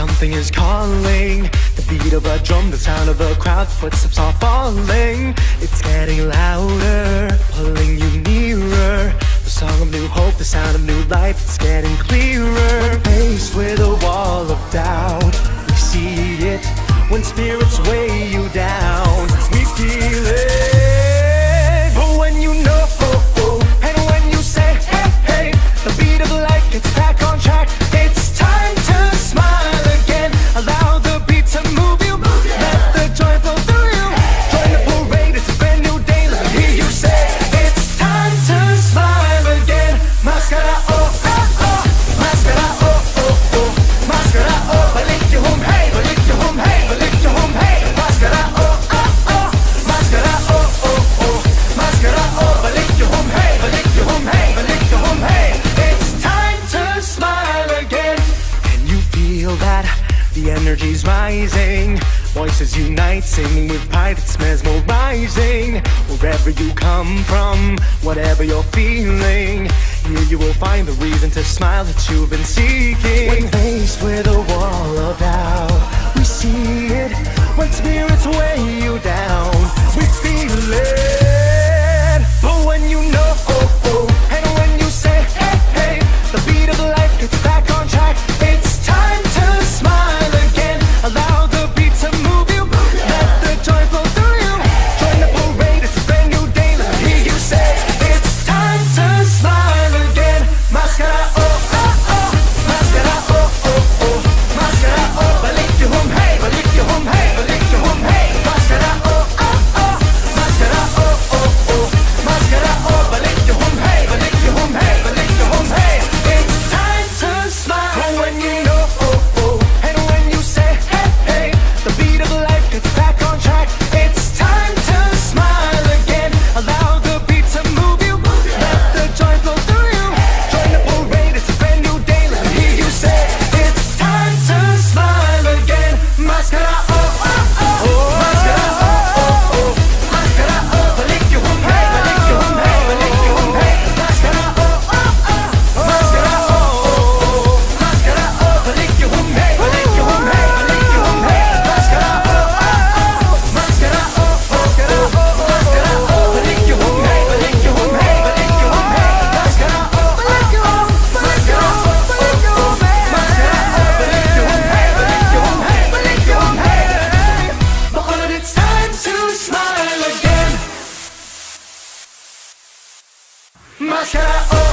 Something is calling. The beat of a drum, the sound of a crowd. Footsteps are falling. It's getting louder Pulling you nearer. The song of new hope, the sound of new life. It's getting clearer. Energies rising, voices unite, singing with pride, it's mesmerizing. Wherever you come from, whatever you're feeling, here you will find the reason to smile that you've been seeking. When faced with a wall of doubt, we see it. When spirits weigh you Masskara on.